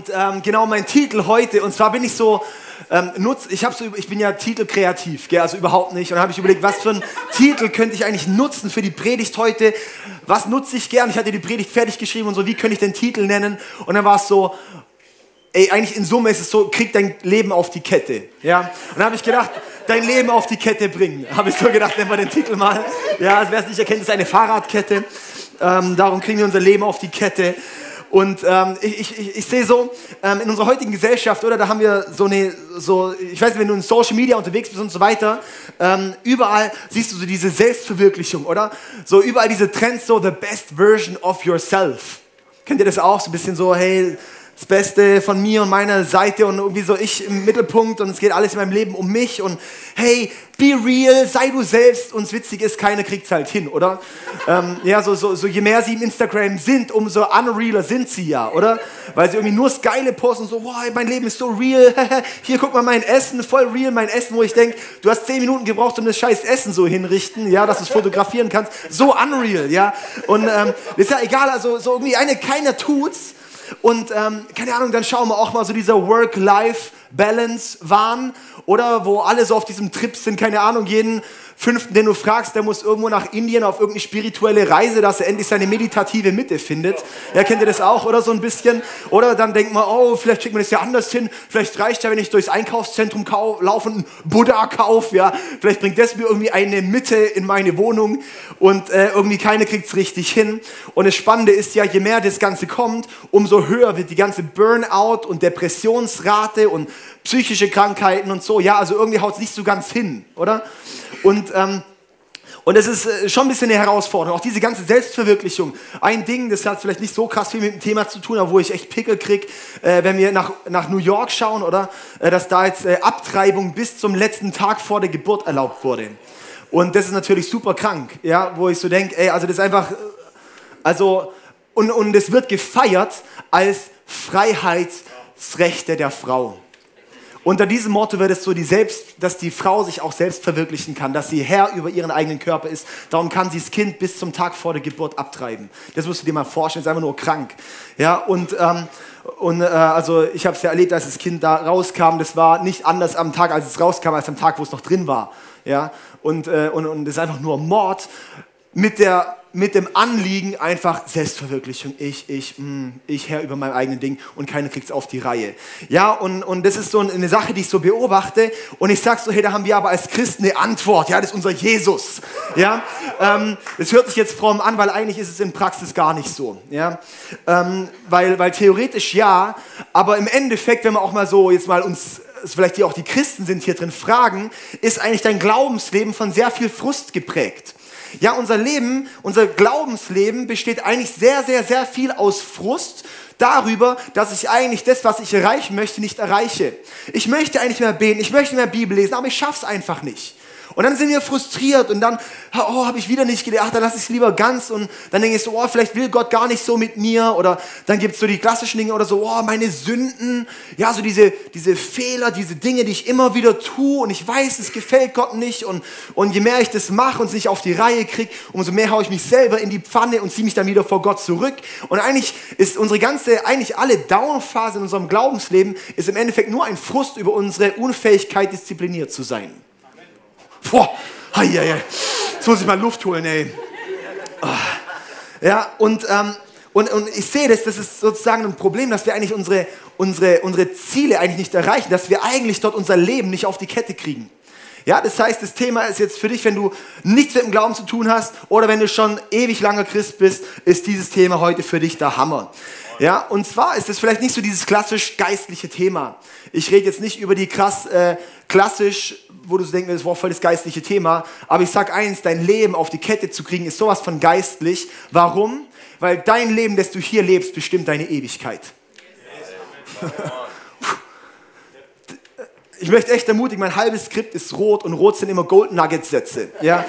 Und ähm, genau mein Titel heute, und zwar bin ich so, ähm, nutz, ich, hab so, ich bin ja titelkreativ, gell, also überhaupt nicht. Und dann habe ich überlegt, was für einen Titel könnte ich eigentlich nutzen für die Predigt heute? Was nutze ich gern? Ich hatte die Predigt fertig geschrieben und so, wie könnte ich den Titel nennen? Und dann war es so, ey, eigentlich in Summe ist es so, krieg dein Leben auf die Kette. Ja? Und dann habe ich gedacht, dein Leben auf die Kette bringen. Habe ich so gedacht, nennen wir den Titel mal. Ja, also wer es nicht erkennt, ist eine Fahrradkette. Ähm, darum kriegen wir unser Leben auf die Kette. Und ähm, ich, ich, ich sehe so, ähm, in unserer heutigen Gesellschaft, oder, da haben wir so eine, so, ich weiß nicht, wenn du in Social Media unterwegs bist und so weiter, ähm, überall siehst du so diese Selbstverwirklichung, oder? So überall diese Trends, so the best version of yourself. Kennt ihr das auch? So ein bisschen so, hey, das Beste von mir und meiner Seite und irgendwie so ich im Mittelpunkt und es geht alles in meinem Leben um mich und hey, be real, sei du selbst und es witzig ist, keiner kriegt es halt hin, oder? ähm, ja, so, so, so je mehr sie im Instagram sind, umso unrealer sind sie ja, oder? Weil sie irgendwie nur das Geile posten, so, wow, mein Leben ist so real, hier guck mal mein Essen, voll real mein Essen, wo ich denke, du hast zehn Minuten gebraucht, um das scheiß Essen so hinrichten, ja, dass du es fotografieren kannst, so unreal, ja? Und ähm, ist ja egal, also so irgendwie eine, keiner tut's, und ähm, keine Ahnung, dann schauen wir auch mal so dieser Work-Life-Balance-Wahn, oder wo alle so auf diesem Trip sind, keine Ahnung, jeden Fünften, den du fragst, der muss irgendwo nach Indien auf irgendeine spirituelle Reise, dass er endlich seine meditative Mitte findet. Ja, kennt ihr das auch, oder so ein bisschen? Oder dann denkt man, oh, vielleicht kriegt man das ja anders hin. Vielleicht reicht ja, wenn ich durchs Einkaufszentrum laufe und einen Buddha kaufe. Ja, vielleicht bringt das mir irgendwie eine Mitte in meine Wohnung und äh, irgendwie keiner kriegt es richtig hin. Und das Spannende ist ja, je mehr das Ganze kommt, umso höher wird die ganze Burnout und Depressionsrate und psychische Krankheiten und so. Ja, also irgendwie haut es nicht so ganz hin, oder? Und, ähm, und es ist äh, schon ein bisschen eine Herausforderung. Auch diese ganze Selbstverwirklichung. Ein Ding, das hat vielleicht nicht so krass viel mit dem Thema zu tun, aber wo ich echt Pickel kriege, äh, wenn wir nach, nach New York schauen, oder? Äh, dass da jetzt äh, Abtreibung bis zum letzten Tag vor der Geburt erlaubt wurde. Und das ist natürlich super krank, ja, wo ich so denke, ey, also das ist einfach, äh, also, und, und es wird gefeiert als Freiheitsrechte der Frau. Unter diesem Motto wird es so, die selbst, dass die Frau sich auch selbst verwirklichen kann, dass sie Herr über ihren eigenen Körper ist. Darum kann sie das Kind bis zum Tag vor der Geburt abtreiben. Das musst du dir mal vorstellen, ist einfach nur krank. Ja, und, ähm, und äh, also ich habe es ja erlebt, als das Kind da rauskam. Das war nicht anders am Tag, als es rauskam, als am Tag, wo es noch drin war. Ja, und, äh, und, und das ist einfach nur Mord mit der mit dem Anliegen einfach Selbstverwirklichung. Ich, ich, mh, mm, ich Herr über mein eigenes Ding und keiner kriegt es auf die Reihe. Ja, und, und das ist so eine Sache, die ich so beobachte. Und ich sag so, hey, da haben wir aber als Christen eine Antwort. Ja, das ist unser Jesus. Ja, ähm, das hört sich jetzt fromm an, weil eigentlich ist es in Praxis gar nicht so. Ja, ähm, weil, weil theoretisch ja, aber im Endeffekt, wenn wir auch mal so jetzt mal uns vielleicht die auch die Christen sind hier drin fragen, ist eigentlich dein Glaubensleben von sehr viel Frust geprägt. Ja, unser Leben, unser Glaubensleben besteht eigentlich sehr, sehr, sehr viel aus Frust darüber, dass ich eigentlich das, was ich erreichen möchte, nicht erreiche. Ich möchte eigentlich mehr beten, ich möchte mehr Bibel lesen, aber ich schaff's einfach nicht. Und dann sind wir frustriert und dann, oh, habe ich wieder nicht gedacht, dann lasse ich es lieber ganz und dann denke ich so, oh, vielleicht will Gott gar nicht so mit mir oder dann gibt es so die klassischen Dinge oder so, oh, meine Sünden, ja, so diese, diese Fehler, diese Dinge, die ich immer wieder tue und ich weiß, es gefällt Gott nicht und, und je mehr ich das mache und es nicht auf die Reihe kriege, umso mehr haue ich mich selber in die Pfanne und ziehe mich dann wieder vor Gott zurück und eigentlich ist unsere ganze, eigentlich alle Downphase in unserem Glaubensleben ist im Endeffekt nur ein Frust über unsere Unfähigkeit, diszipliniert zu sein. Boah, hei, hei. Jetzt muss ich mal Luft holen, ey. Ah. Ja, und, ähm, und, und ich sehe das, das ist sozusagen ein Problem, dass wir eigentlich unsere, unsere, unsere Ziele eigentlich nicht erreichen, dass wir eigentlich dort unser Leben nicht auf die Kette kriegen. Ja, das heißt, das Thema ist jetzt für dich, wenn du nichts mit dem Glauben zu tun hast oder wenn du schon ewig langer Christ bist, ist dieses Thema heute für dich der Hammer. Ja, und zwar ist es vielleicht nicht so dieses klassisch geistliche Thema. Ich rede jetzt nicht über die krass äh, klassisch wo du so denkst, das war voll das geistliche Thema. Aber ich sag eins, dein Leben auf die Kette zu kriegen, ist sowas von geistlich. Warum? Weil dein Leben, das du hier lebst, bestimmt deine Ewigkeit. Ich möchte echt ermutigen, mein halbes Skript ist rot und rot sind immer Golden Nuggets Sätze. Ja?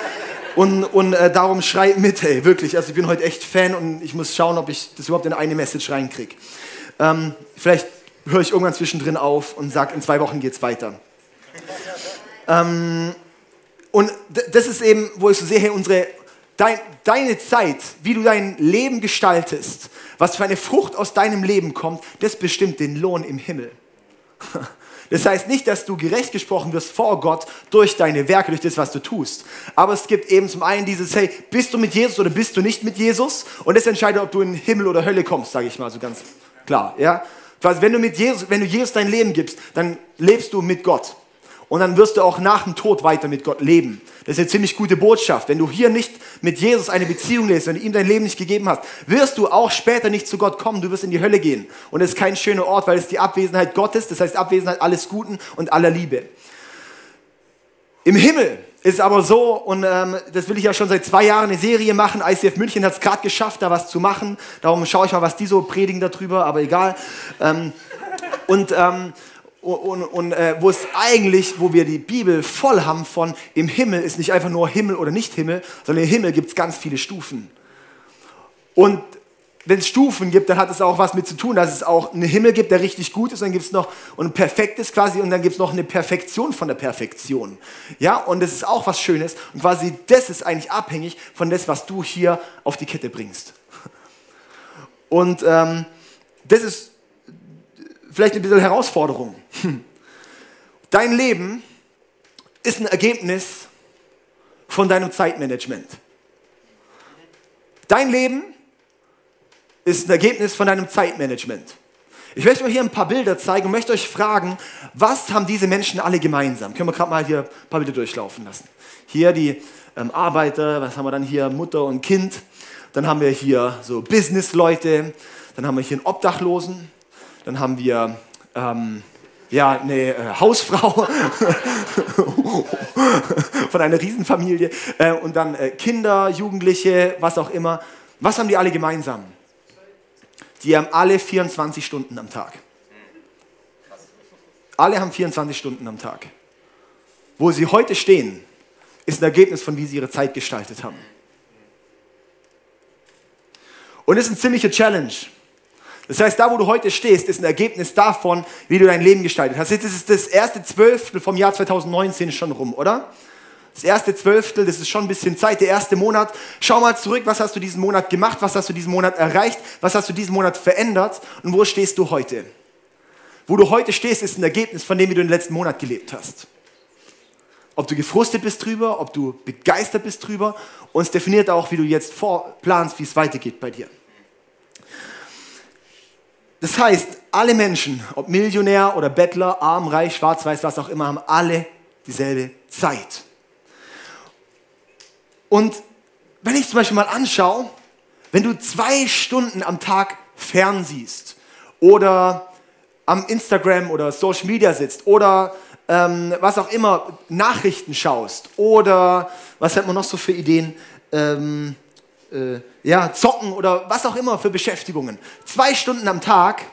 Und, und äh, darum schrei mit, hey, wirklich. Also ich bin heute echt Fan und ich muss schauen, ob ich das überhaupt in eine Message reinkriege. Ähm, vielleicht höre ich irgendwann zwischendrin auf und sage, in zwei Wochen geht es weiter. Ähm, und das ist eben, wo ich so sehe, hey, unsere, dein, deine Zeit, wie du dein Leben gestaltest, was für eine Frucht aus deinem Leben kommt, das bestimmt den Lohn im Himmel. Das heißt nicht, dass du gerecht gesprochen wirst vor Gott durch deine Werke, durch das, was du tust. Aber es gibt eben zum einen dieses, hey, bist du mit Jesus oder bist du nicht mit Jesus? Und das entscheidet, ob du in Himmel oder Hölle kommst, sage ich mal so ganz klar. Ja? Wenn du mit Jesus, wenn du Jesus dein Leben gibst, dann lebst du mit Gott. Und dann wirst du auch nach dem Tod weiter mit Gott leben. Das ist eine ziemlich gute Botschaft. Wenn du hier nicht mit Jesus eine Beziehung lebst, wenn du ihm dein Leben nicht gegeben hast, wirst du auch später nicht zu Gott kommen. Du wirst in die Hölle gehen. Und es ist kein schöner Ort, weil es die Abwesenheit Gottes, das heißt Abwesenheit alles Guten und aller Liebe. Im Himmel ist aber so, und ähm, das will ich ja schon seit zwei Jahren eine Serie machen. ICF München hat es gerade geschafft, da was zu machen. Darum schaue ich mal, was die so predigen darüber, aber egal. Ähm, und ähm, und, und äh, wo es eigentlich, wo wir die Bibel voll haben von im Himmel ist nicht einfach nur Himmel oder nicht Himmel, sondern im Himmel gibt es ganz viele Stufen. Und wenn es Stufen gibt, dann hat es auch was mit zu tun, dass es auch einen Himmel gibt, der richtig gut ist, dann gibt es noch ein perfektes quasi und dann gibt es noch eine Perfektion von der Perfektion. Ja, und das ist auch was Schönes und quasi das ist eigentlich abhängig von das, was du hier auf die Kette bringst. Und ähm, das ist vielleicht ein bisschen Herausforderung. Dein Leben ist ein Ergebnis von deinem Zeitmanagement. Dein Leben ist ein Ergebnis von deinem Zeitmanagement. Ich möchte euch hier ein paar Bilder zeigen und möchte euch fragen, was haben diese Menschen alle gemeinsam? Können wir gerade mal hier ein paar Bilder durchlaufen lassen. Hier die ähm, Arbeiter, was haben wir dann hier? Mutter und Kind. Dann haben wir hier so Business-Leute. Dann haben wir hier einen Obdachlosen. Dann haben wir ähm, ja, eine äh, Hausfrau von einer Riesenfamilie äh, und dann äh, Kinder, Jugendliche, was auch immer. Was haben die alle gemeinsam? Die haben alle 24 Stunden am Tag. Alle haben 24 Stunden am Tag. Wo sie heute stehen, ist ein Ergebnis von, wie sie ihre Zeit gestaltet haben. Und es ist eine ziemliche Challenge. Das heißt, da, wo du heute stehst, ist ein Ergebnis davon, wie du dein Leben gestaltet hast. Jetzt ist es das erste Zwölftel vom Jahr 2019 schon rum, oder? Das erste Zwölftel, das ist schon ein bisschen Zeit, der erste Monat. Schau mal zurück, was hast du diesen Monat gemacht, was hast du diesen Monat erreicht, was hast du diesen Monat verändert und wo stehst du heute? Wo du heute stehst, ist ein Ergebnis von dem, wie du den letzten Monat gelebt hast. Ob du gefrustet bist drüber, ob du begeistert bist drüber und es definiert auch, wie du jetzt vorplanst, wie es weitergeht bei dir. Das heißt, alle Menschen, ob Millionär oder Bettler, arm, reich, schwarz, weiß, was auch immer, haben alle dieselbe Zeit. Und wenn ich zum Beispiel mal anschaue, wenn du zwei Stunden am Tag fernsiehst oder am Instagram oder Social Media sitzt oder ähm, was auch immer, Nachrichten schaust oder was hat man noch so für Ideen? Ähm, äh, ja, zocken oder was auch immer für Beschäftigungen. Zwei Stunden am Tag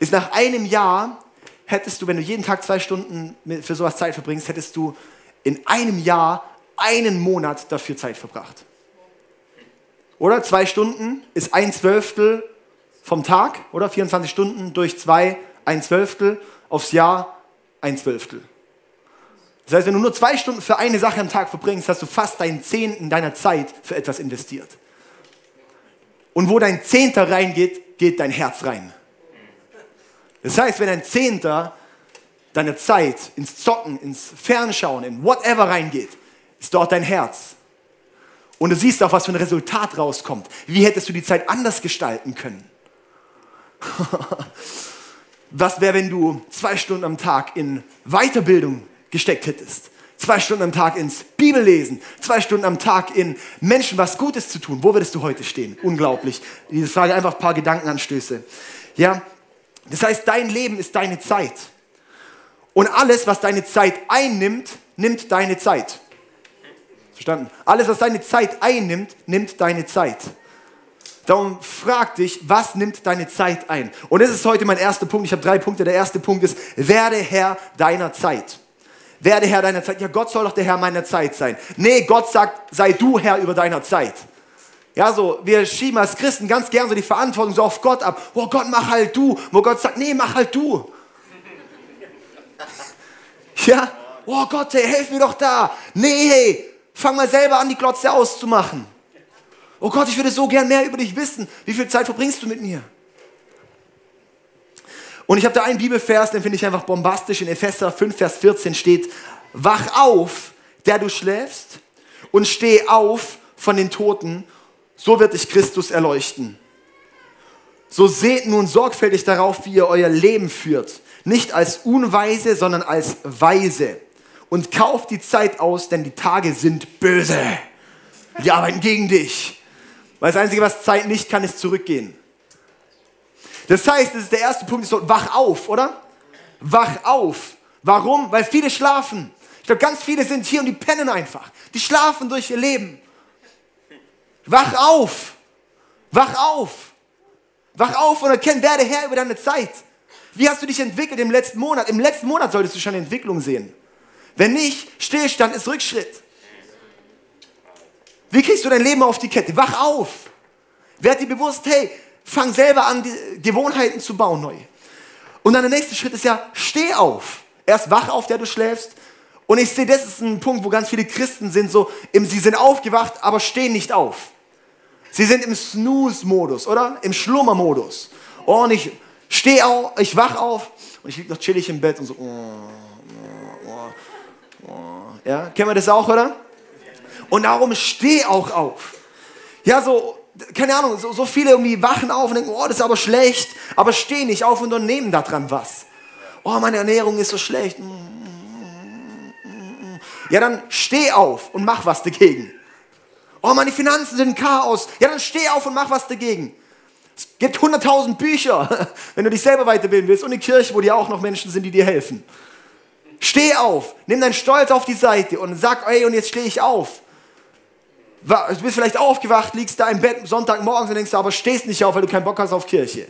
ist nach einem Jahr, hättest du, wenn du jeden Tag zwei Stunden für sowas Zeit verbringst, hättest du in einem Jahr einen Monat dafür Zeit verbracht. Oder zwei Stunden ist ein Zwölftel vom Tag, oder 24 Stunden durch zwei, ein Zwölftel, aufs Jahr ein Zwölftel. Das heißt, wenn du nur zwei Stunden für eine Sache am Tag verbringst, hast du fast deinen Zehnten deiner Zeit für etwas investiert. Und wo dein Zehnter reingeht, geht dein Herz rein. Das heißt, wenn ein Zehnter deiner Zeit ins Zocken, ins Fernschauen, in whatever reingeht, ist dort dein Herz. Und du siehst auch, was für ein Resultat rauskommt. Wie hättest du die Zeit anders gestalten können? was wäre, wenn du zwei Stunden am Tag in Weiterbildung gesteckt hättest. Zwei Stunden am Tag ins Bibellesen, zwei Stunden am Tag in Menschen was Gutes zu tun. Wo würdest du heute stehen? Unglaublich. Diese Frage einfach ein paar Gedankenanstöße. Ja, das heißt, dein Leben ist deine Zeit. Und alles, was deine Zeit einnimmt, nimmt deine Zeit. Verstanden? Alles, was deine Zeit einnimmt, nimmt deine Zeit. Darum frag dich, was nimmt deine Zeit ein? Und das ist heute mein erster Punkt. Ich habe drei Punkte. Der erste Punkt ist, werde Herr deiner Zeit. Werde Herr deiner Zeit. Ja, Gott soll doch der Herr meiner Zeit sein. Nee, Gott sagt, sei du Herr über deiner Zeit. Ja, so, wir schieben als Christen ganz gern so die Verantwortung so auf Gott ab. Oh Gott, mach halt du. Wo Gott sagt, nee, mach halt du. Ja, oh Gott, hey, helf mir doch da. Nee, hey, Fang mal selber an, die Glotze auszumachen. Oh Gott, ich würde so gern mehr über dich wissen. Wie viel Zeit verbringst du mit mir? Und ich habe da einen Bibelvers, den finde ich einfach bombastisch. In Epheser 5, Vers 14 steht, wach auf, der du schläfst, und steh auf von den Toten, so wird dich Christus erleuchten. So seht nun sorgfältig darauf, wie ihr euer Leben führt, nicht als Unweise, sondern als Weise und kauf die Zeit aus, denn die Tage sind böse. Die arbeiten gegen dich. Weil das Einzige, was Zeit nicht kann, ist zurückgehen. Das heißt, das ist der erste Punkt, ist so, wach auf, oder? Wach auf. Warum? Weil viele schlafen. Ich glaube, ganz viele sind hier und die pennen einfach. Die schlafen durch ihr Leben. Wach auf. Wach auf. Wach auf und erkenn, werde Herr über deine Zeit. Wie hast du dich entwickelt im letzten Monat? Im letzten Monat solltest du schon Entwicklung sehen. Wenn nicht, Stillstand ist Rückschritt. Wie kriegst du dein Leben auf die Kette? Wach auf. Werd dir bewusst, hey, fang selber an, die Gewohnheiten zu bauen neu. Und dann der nächste Schritt ist ja, steh auf. Erst wach auf, der du schläfst. Und ich sehe, das ist ein Punkt, wo ganz viele Christen sind, so, sie sind aufgewacht, aber stehen nicht auf. Sie sind im Snooze-Modus, oder? Im Schlummer-Modus. Oh, und ich stehe auf, ich wach auf und ich liege noch chillig im Bett und so, oh. Ja, kennen wir das auch, oder? Und darum steh auch auf. Ja, so, keine Ahnung, so, so viele irgendwie wachen auf und denken, oh, das ist aber schlecht, aber steh nicht auf und nehmen daran was. Oh, meine Ernährung ist so schlecht. Ja, dann steh auf und mach was dagegen. Oh, meine Finanzen sind Chaos. Ja, dann steh auf und mach was dagegen. Es gibt 100.000 Bücher, wenn du dich selber weiterbilden willst und eine Kirche, wo dir auch noch Menschen sind, die dir helfen. Steh auf, nimm deinen Stolz auf die Seite und sag, ey, und jetzt stehe ich auf. Du bist vielleicht aufgewacht, liegst da im Bett Sonntagmorgens und denkst, aber stehst nicht auf, weil du keinen Bock hast auf Kirche.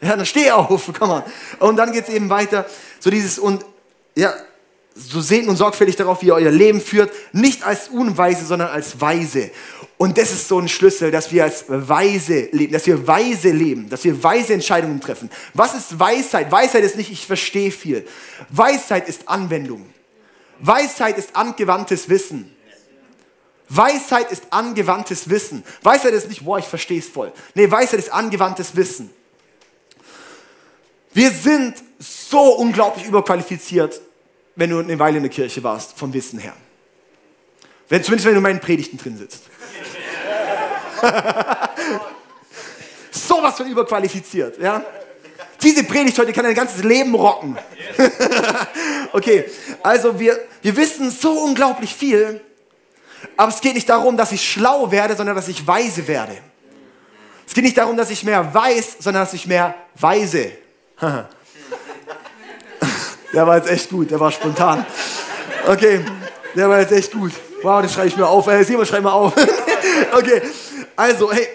Ja, dann steh auf, komm mal. Und dann geht es eben weiter, so dieses, und ja, so seht nun sorgfältig darauf, wie ihr euer Leben führt, nicht als Unweise, sondern als Weise. Und das ist so ein Schlüssel, dass wir als weise leben, dass wir weise leben, dass wir weise Entscheidungen treffen. Was ist Weisheit? Weisheit ist nicht, ich verstehe viel. Weisheit ist Anwendung. Weisheit ist angewandtes Wissen. Weisheit ist angewandtes Wissen. Weisheit ist nicht, boah, ich verstehe es voll. Nee, Weisheit ist angewandtes Wissen. Wir sind so unglaublich überqualifiziert, wenn du eine Weile in der Kirche warst, vom Wissen her. Wenn, zumindest wenn du in meinen Predigten drin sitzt. Sowas von überqualifiziert, ja? Diese Predigt heute kann dein ganzes Leben rocken. okay, also wir, wir wissen so unglaublich viel, aber es geht nicht darum, dass ich schlau werde, sondern dass ich weise werde. Es geht nicht darum, dass ich mehr weiß, sondern dass ich mehr weise. der war jetzt echt gut, der war spontan. Okay, der war jetzt echt gut. Wow, das schreibe ich mir auf. Äh, Simon, schreib mal auf. okay, also, hey,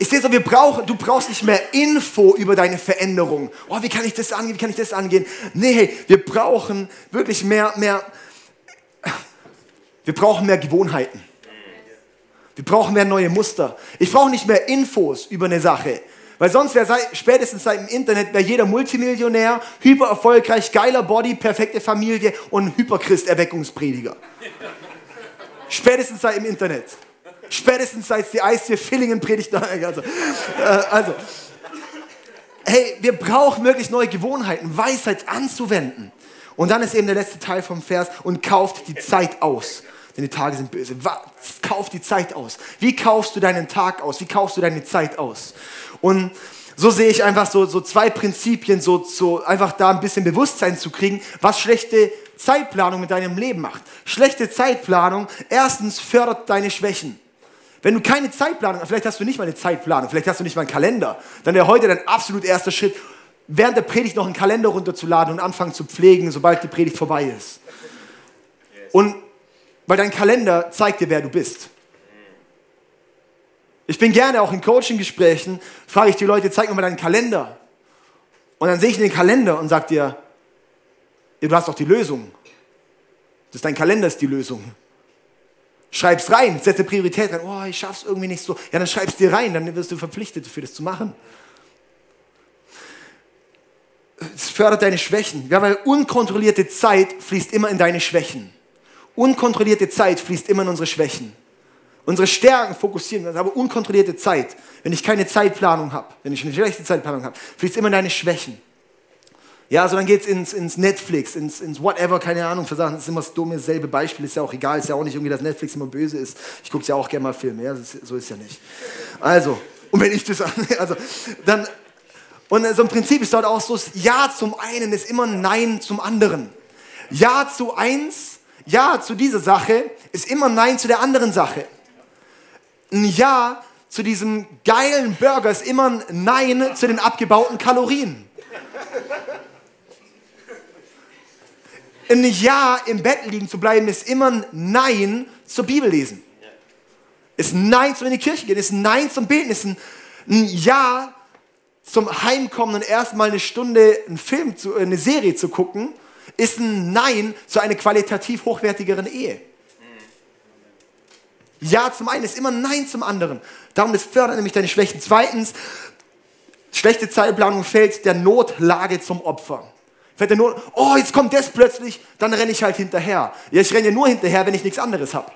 ich sehe so, wir brauchen, du brauchst nicht mehr Info über deine Veränderung. Oh, wie kann ich das angehen? Wie kann ich das angehen? Nee, hey, wir brauchen wirklich mehr, mehr, wir brauchen mehr Gewohnheiten. Wir brauchen mehr neue Muster. Ich brauche nicht mehr Infos über eine Sache. Weil sonst wäre spätestens seit dem Internet wäre jeder Multimillionär, hyper erfolgreich, geiler Body, perfekte Familie und Hyperchrist-Erweckungsprediger. spätestens seit dem Internet. Spätestens seit die Eis hier Fillingen predigt. Also, äh, also, hey, wir brauchen wirklich neue Gewohnheiten, Weisheit anzuwenden. Und dann ist eben der letzte Teil vom Vers und kauft die Zeit aus. Denn die Tage sind böse. Kauf die Zeit aus. Wie kaufst du deinen Tag aus? Wie kaufst du deine Zeit aus? Und so sehe ich einfach so, so zwei Prinzipien, so, so einfach da ein bisschen Bewusstsein zu kriegen, was schlechte Zeitplanung mit deinem Leben macht. Schlechte Zeitplanung, erstens fördert deine Schwächen. Wenn du keine Zeitplanung, vielleicht hast du nicht mal eine Zeitplanung, vielleicht hast du nicht mal einen Kalender, dann wäre heute dein absolut erster Schritt, während der Predigt noch einen Kalender runterzuladen und anfangen zu pflegen, sobald die Predigt vorbei ist. Und weil dein Kalender zeigt dir, wer du bist. Ich bin gerne auch in Coaching-Gesprächen, frage ich die Leute, zeig mir mal deinen Kalender. Und dann sehe ich den Kalender und sage dir, du hast doch die Lösung. Das dein Kalender ist die Lösung. Schreib's rein, setze Priorität rein. Oh, ich schaff's irgendwie nicht so. Ja, dann schreib's dir rein, dann wirst du verpflichtet dafür, das zu machen. Es fördert deine Schwächen. Ja, weil unkontrollierte Zeit fließt immer in deine Schwächen. Unkontrollierte Zeit fließt immer in unsere Schwächen. Unsere Stärken fokussieren wir, aber unkontrollierte Zeit, wenn ich keine Zeitplanung habe, wenn ich eine schlechte Zeitplanung habe, fließt immer in deine Schwächen. Ja, also dann geht es ins, ins Netflix, ins, ins whatever, keine Ahnung, für Sachen. Das ist immer das dumme, selbe Beispiel, ist ja auch egal, ist ja auch nicht irgendwie, dass Netflix immer böse ist. Ich gucke ja auch gerne mal Filme, ja, ist, so ist ja nicht. Also, und wenn ich das, also, dann, und so ein Prinzip ist dort auch so, Ja zum einen ist immer Nein zum anderen. Ja zu eins, Ja zu dieser Sache ist immer Nein zu der anderen Sache. Ein Ja zu diesem geilen Burger ist immer ein Nein zu den abgebauten Kalorien. ein Ja im Bett liegen zu bleiben, ist immer ein Nein zur Bibel lesen. Ist ein Nein zum in die Kirche gehen, ist ein Nein zum Beten, ist ein, ein Ja zum Heimkommen und erstmal eine Stunde einen Film, zu, eine Serie zu gucken, ist ein Nein zu einer qualitativ hochwertigeren Ehe. Ja zum einen ist immer Nein zum anderen. Darum das fördert nämlich deine Schwächen. Zweitens, schlechte Zeitplanung fällt der Notlage zum Opfer. Fällt der Not, oh, jetzt kommt das plötzlich, dann renne ich halt hinterher. Ja, ich renne ja nur hinterher, wenn ich nichts anderes habe.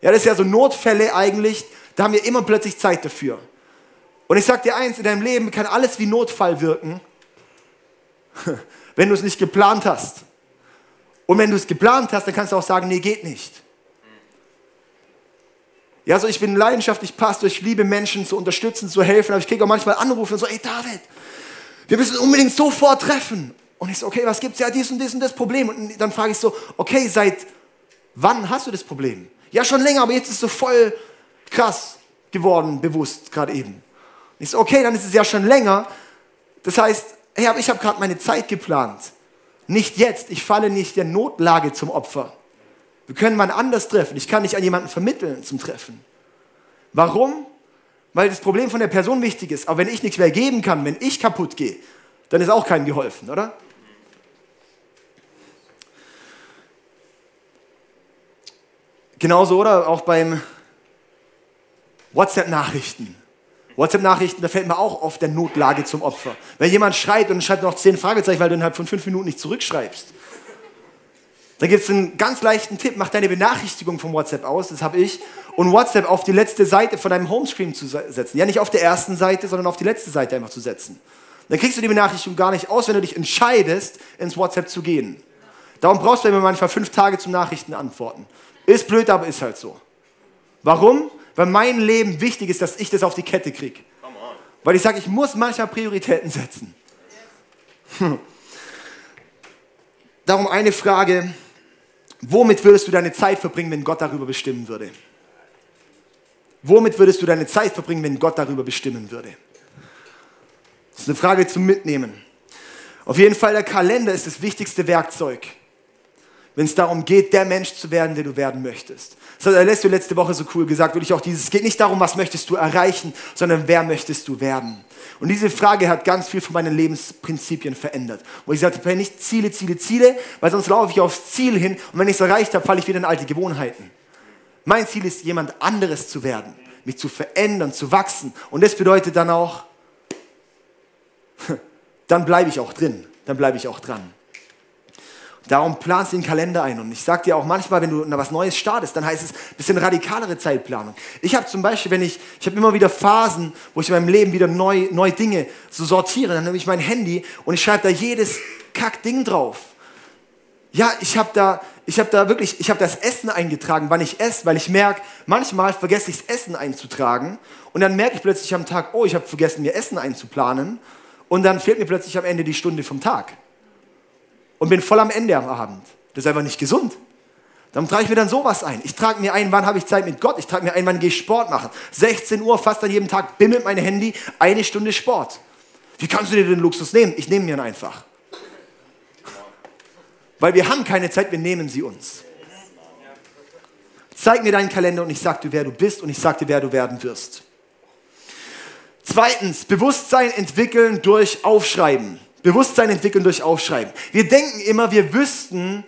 Ja, das ist ja so Notfälle eigentlich, da haben wir immer plötzlich Zeit dafür. Und ich sage dir eins, in deinem Leben kann alles wie Notfall wirken, wenn du es nicht geplant hast. Und wenn du es geplant hast, dann kannst du auch sagen, nee, geht nicht. Ja, so ich bin leidenschaftlich Pastor, ich liebe Menschen zu unterstützen, zu helfen, aber ich kriege auch manchmal Anrufe und so, ey David, wir müssen unbedingt sofort treffen. Und ich so, okay, was gibt's? Ja, dies und dies und das Problem. Und dann frage ich so, okay, seit wann hast du das Problem? Ja, schon länger, aber jetzt ist es so voll krass geworden, bewusst, gerade eben. Ich so, okay, dann ist es ja schon länger. Das heißt, hey, ich habe gerade meine Zeit geplant. Nicht jetzt, ich falle nicht der Notlage zum Opfer. Wir können mal anders treffen. Ich kann nicht an jemanden vermitteln zum Treffen. Warum? Weil das Problem von der Person wichtig ist. Aber wenn ich nichts mehr geben kann, wenn ich kaputt gehe, dann ist auch keinem geholfen, oder? Genauso, oder? Auch beim WhatsApp-Nachrichten. WhatsApp-Nachrichten, da fällt mir auch oft der Notlage zum Opfer. Wenn jemand schreit und schreibt noch zehn Fragezeichen, weil du innerhalb von fünf Minuten nicht zurückschreibst. Dann gibt es einen ganz leichten Tipp, mach deine Benachrichtigung vom WhatsApp aus, das habe ich, und WhatsApp auf die letzte Seite von deinem Homescreen zu setzen. Ja, nicht auf der ersten Seite, sondern auf die letzte Seite einfach zu setzen. Dann kriegst du die Benachrichtigung gar nicht aus, wenn du dich entscheidest, ins WhatsApp zu gehen. Darum brauchst du immer manchmal fünf Tage zum Nachrichten antworten. Ist blöd, aber ist halt so. Warum? Weil mein Leben wichtig ist, dass ich das auf die Kette kriege. Weil ich sage, ich muss manchmal Prioritäten setzen. Hm. Darum eine Frage, womit würdest du deine Zeit verbringen, wenn Gott darüber bestimmen würde? Womit würdest du deine Zeit verbringen, wenn Gott darüber bestimmen würde? Das ist eine Frage zum Mitnehmen. Auf jeden Fall, der Kalender ist das wichtigste Werkzeug wenn es darum geht, der Mensch zu werden, der du werden möchtest. Das hat Alessio letzte Woche so cool gesagt, würde ich auch dieses, es geht nicht darum, was möchtest du erreichen, sondern wer möchtest du werden. Und diese Frage hat ganz viel von meinen Lebensprinzipien verändert. Wo ich sagte, nicht Ziele, Ziele, Ziele, weil sonst laufe ich aufs Ziel hin und wenn ich es erreicht habe, falle ich wieder in alte Gewohnheiten. Mein Ziel ist, jemand anderes zu werden, mich zu verändern, zu wachsen. Und das bedeutet dann auch, dann bleibe ich auch drin, dann bleibe ich auch dran. Darum planst du den Kalender ein. Und ich sage dir auch manchmal, wenn du was Neues startest, dann heißt es ein bisschen radikalere Zeitplanung. Ich habe zum Beispiel, wenn ich, ich habe immer wieder Phasen, wo ich in meinem Leben wieder neu, neue Dinge so sortiere. Dann nehme ich mein Handy und ich schreibe da jedes Kackding drauf. Ja, ich habe da, ich habe da wirklich, ich habe das Essen eingetragen, wann ich esse, weil ich merke, manchmal vergesse ich das Essen einzutragen und dann merke ich plötzlich am Tag, oh, ich habe vergessen, mir Essen einzuplanen und dann fehlt mir plötzlich am Ende die Stunde vom Tag und bin voll am Ende am Abend. Das ist einfach nicht gesund. Dann trage ich mir dann sowas ein. Ich trage mir ein, wann habe ich Zeit mit Gott. Ich trage mir ein, wann gehe ich Sport machen. 16 Uhr, fast an jedem Tag, bimmelt mein Handy, eine Stunde Sport. Wie kannst du dir den Luxus nehmen? Ich nehme mir ihn einfach. Weil wir haben keine Zeit, wir nehmen sie uns. Zeig mir deinen Kalender und ich sage dir, wer du bist und ich sage dir, wer du werden wirst. Zweitens, Bewusstsein entwickeln durch Aufschreiben. Bewusstsein entwickeln durch Aufschreiben. Wir denken immer, wir wüssten,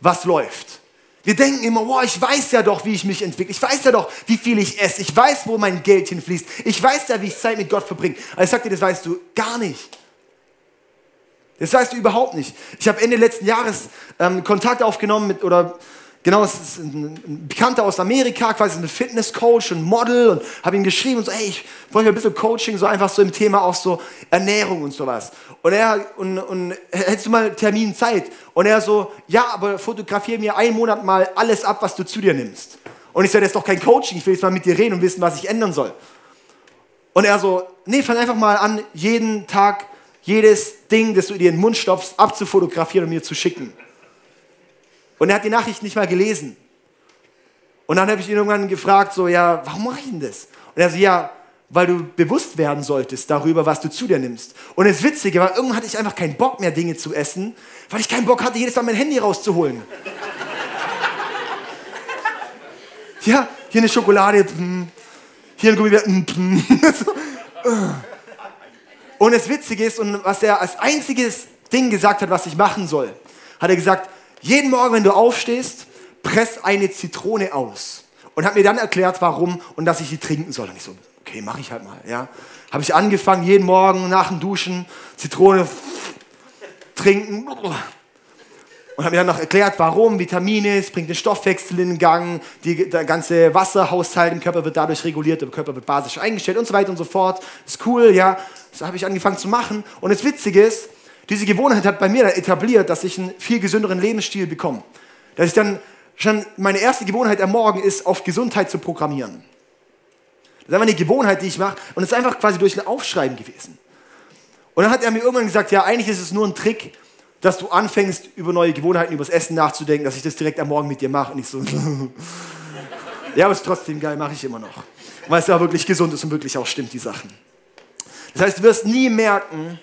was läuft. Wir denken immer, wow, ich weiß ja doch, wie ich mich entwickle. Ich weiß ja doch, wie viel ich esse. Ich weiß, wo mein Geld hinfließt. Ich weiß ja, wie ich Zeit mit Gott verbringe. Aber ich sag dir, das weißt du gar nicht. Das weißt du überhaupt nicht. Ich habe Ende letzten Jahres ähm, Kontakt aufgenommen mit, oder genau, es ist ein, Bekannter aus Amerika, quasi ein Fitnesscoach und Model und habe ihm geschrieben und so, hey, ich wollte ein bisschen Coaching, so einfach so im Thema auch so Ernährung und sowas. Und er, und, und hättest du mal Termin Zeit? Und er so, ja, aber fotografiere mir einen Monat mal alles ab, was du zu dir nimmst. Und ich sage, das ist doch kein Coaching, ich will jetzt mal mit dir reden und wissen, was ich ändern soll. Und er so, nee, fang einfach mal an, jeden Tag jedes Ding, das du dir in den Mund stopfst, abzufotografieren und mir zu schicken. Und er hat die Nachricht nicht mal gelesen. Und dann habe ich ihn irgendwann gefragt, so, ja, warum mache ich denn das? Und er so, ja, weil du bewusst werden solltest darüber, was du zu dir nimmst. Und das Witzige war, irgendwann hatte ich einfach keinen Bock mehr, Dinge zu essen, weil ich keinen Bock hatte, jedes Mal mein Handy rauszuholen. ja, hier eine Schokolade, hier ein Gummibär, mm, mm. Und das Witzige ist, und was er als einziges Ding gesagt hat, was ich machen soll, hat er gesagt, jeden Morgen, wenn du aufstehst, press eine Zitrone aus. Und hat mir dann erklärt, warum und dass ich sie trinken soll. Und ich so, okay, mache ich halt mal. Ja. Habe ich angefangen, jeden Morgen nach dem Duschen Zitrone trinken. Und habe mir dann noch erklärt, warum Vitamine, es bringt den Stoffwechsel in Gang, die, der ganze Wasserhaushalt im Körper wird dadurch reguliert, der Körper wird basisch eingestellt und so weiter und so fort. Ist cool, ja. Das habe ich angefangen zu machen. Und das Witzige ist, diese Gewohnheit hat bei mir dann etabliert, dass ich einen viel gesünderen Lebensstil bekomme. Dass ich dann schon meine erste Gewohnheit am Morgen ist, auf Gesundheit zu programmieren. Das ist einfach eine Gewohnheit, die ich mache. Und es ist einfach quasi durch ein Aufschreiben gewesen. Und dann hat er mir irgendwann gesagt, ja, eigentlich ist es nur ein Trick, dass du anfängst, über neue Gewohnheiten, über das Essen nachzudenken, dass ich das direkt am Morgen mit dir mache. Und ich so, ja, aber es ist trotzdem geil, mache ich immer noch. Weil es ja wirklich gesund ist und wirklich auch stimmt, die Sachen. Das heißt, du wirst nie merken,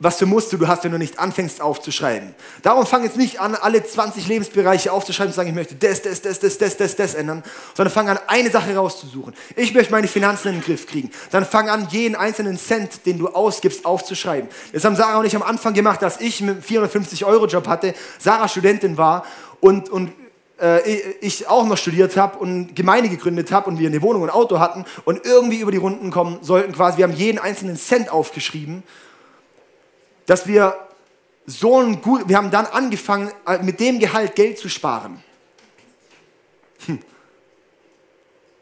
was für Muster du hast, wenn du nicht anfängst aufzuschreiben. Darum fang jetzt nicht an, alle 20 Lebensbereiche aufzuschreiben und zu sagen, ich möchte das, das, das, das, das, das, das ändern, sondern fang an, eine Sache rauszusuchen. Ich möchte meine Finanzen in den Griff kriegen. Dann fang an, jeden einzelnen Cent, den du ausgibst, aufzuschreiben. Das haben Sarah und ich am Anfang gemacht, dass ich mit 450-Euro-Job hatte, Sarah Studentin war und, und äh, ich auch noch studiert habe und Gemeinde gegründet habe und wir eine Wohnung und ein Auto hatten und irgendwie über die Runden kommen sollten quasi. Wir haben jeden einzelnen Cent aufgeschrieben dass wir so ein gut, wir haben dann angefangen, äh, mit dem Gehalt Geld zu sparen. Hm.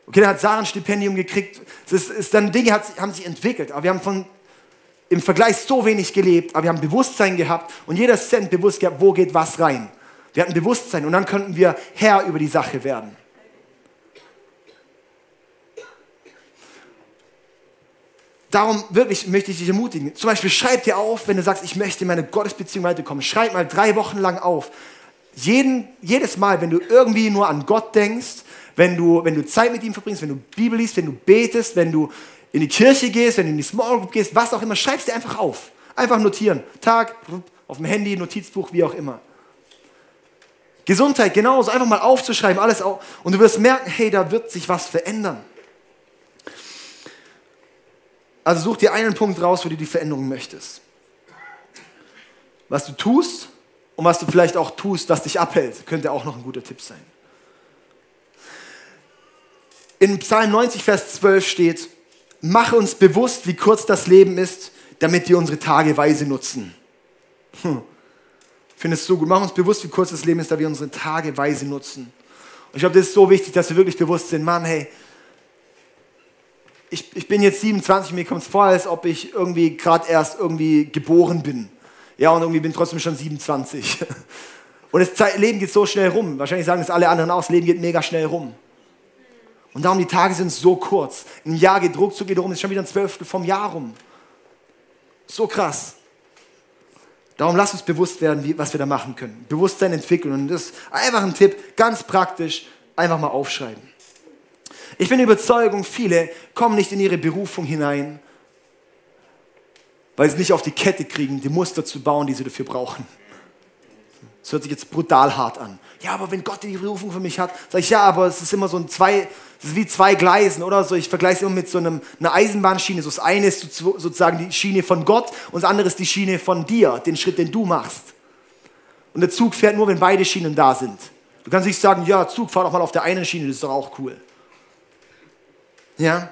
Okay, dann hat Sarah ein Stipendium gekriegt. Das ist, dann Dinge hat, haben sich entwickelt, aber wir haben von, im Vergleich so wenig gelebt, aber wir haben Bewusstsein gehabt und jeder Cent bewusst gehabt, wo geht was rein. Wir hatten Bewusstsein und dann könnten wir Herr über die Sache werden. Darum wirklich möchte ich dich ermutigen. Zum Beispiel schreib dir auf, wenn du sagst, ich möchte in meine Gottesbeziehung weiterkommen. Schreib mal drei Wochen lang auf. Jeden, jedes Mal, wenn du irgendwie nur an Gott denkst, wenn du, wenn du Zeit mit ihm verbringst, wenn du Bibel liest, wenn du betest, wenn du in die Kirche gehst, wenn du in die Small Group gehst, was auch immer, schreib es dir einfach auf. Einfach notieren. Tag, auf dem Handy, Notizbuch, wie auch immer. Gesundheit genauso, einfach mal aufzuschreiben, alles auf. Und du wirst merken, hey, da wird sich was verändern. Also such dir einen Punkt raus, wo du die Veränderung möchtest. Was du tust und was du vielleicht auch tust, was dich abhält, könnte auch noch ein guter Tipp sein. In Psalm 90, Vers 12 steht, mache uns bewusst, wie kurz das Leben ist, damit wir unsere Tage weise nutzen. Hm. Ich finde es so gut. Mach uns bewusst, wie kurz das Leben ist, da wir unsere Tage weise nutzen. Und ich glaube, das ist so wichtig, dass wir wirklich bewusst sind, Mann, hey, ich, ich bin jetzt 27, mir kommt es vor, als ob ich irgendwie gerade erst irgendwie geboren bin. Ja, und irgendwie bin trotzdem schon 27. Und das Leben geht so schnell rum. Wahrscheinlich sagen es alle anderen auch, das Leben geht mega schnell rum. Und darum, die Tage sind so kurz. Ein Jahr geht ruckzuck geht rum, ist schon wieder ein Zwölftel vom Jahr rum. So krass. Darum lass uns bewusst werden, wie, was wir da machen können. Bewusstsein entwickeln. Und das ist einfach ein Tipp, ganz praktisch, einfach mal aufschreiben. Ich bin Überzeugung, viele kommen nicht in ihre Berufung hinein, weil sie es nicht auf die Kette kriegen, die Muster zu bauen, die sie dafür brauchen. Das hört sich jetzt brutal hart an. Ja, aber wenn Gott die Berufung für mich hat, sage ich, ja, aber es ist immer so ein zwei, es ist wie zwei Gleisen, oder so. Ich vergleiche es immer mit so einem, einer Eisenbahnschiene. So das eine ist sozusagen die Schiene von Gott und das andere ist die Schiene von dir, den Schritt, den du machst. Und der Zug fährt nur, wenn beide Schienen da sind. Du kannst nicht sagen, ja, Zug, fahr doch mal auf der einen Schiene, das ist doch auch cool. Ja?